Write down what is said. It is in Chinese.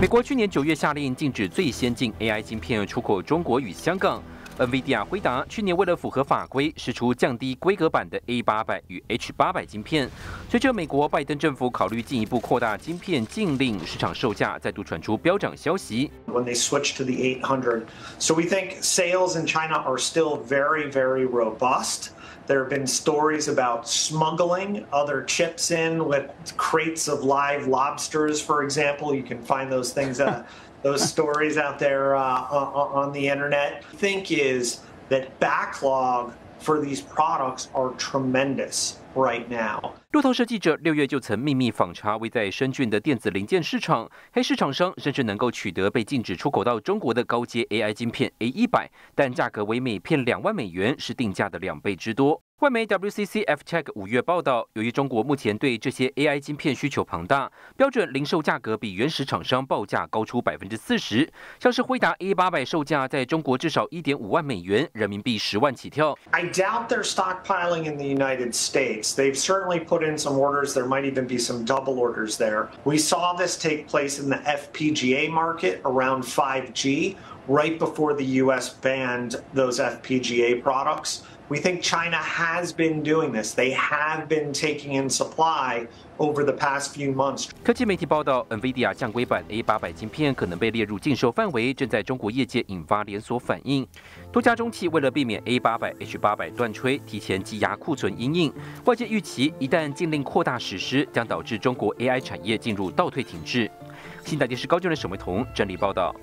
美国去年九月下令禁止最先进 AI 晶片出口中国与香港。NVIDIA 回答，去年为了符合法规，释出降低规格版的 A 八百与 H 八百晶片。随着美国拜登政府考虑进一步扩大晶片禁令，市场售价再度传出飙涨消息。When they switch to the 800, so we think sales in China are still very, very robust. There have been stories about smuggling other chips in with crates of live lobsters, for example. You can find those things. Uh, those stories out there uh, on the internet. I Think is that backlog for these products are tremendous right now. 路透社记者六月就曾秘密访查位在深圳的电子零件市场，黑市厂商甚至能够取得被禁止出口到中国的高阶 AI 晶片 A 一百，但价格为每片两万美元，是定价的两倍之多。外媒 WCC F Tech 五月报道，由于中国目前对这些 AI 晶片需求庞大，标准零售价格比原始厂商报价高出百分之四十。像是辉达 A 八百售价在中国至少一点五万美元，人民币十万起跳。I doubt they're stockpiling in the United States. They've certainly put in some orders. There might even be some double orders there. We saw this take place in the FPGA market around 5G, right before the U.S. banned those FPGA products. We think China has been doing this. They have been taking in supply over the past few months. 科技媒体报道，NVIDIA 降规版 A 八百晶片可能被列入禁售范围，正在中国业界引发连锁反应。多家中企为了避免 A 八百、H 八百断吹，提前积压库存阴影。外界预期，一旦禁令扩大实施，将导致中国 AI 产业进入倒退停滞。新台电视高俊的沈维彤整理报道。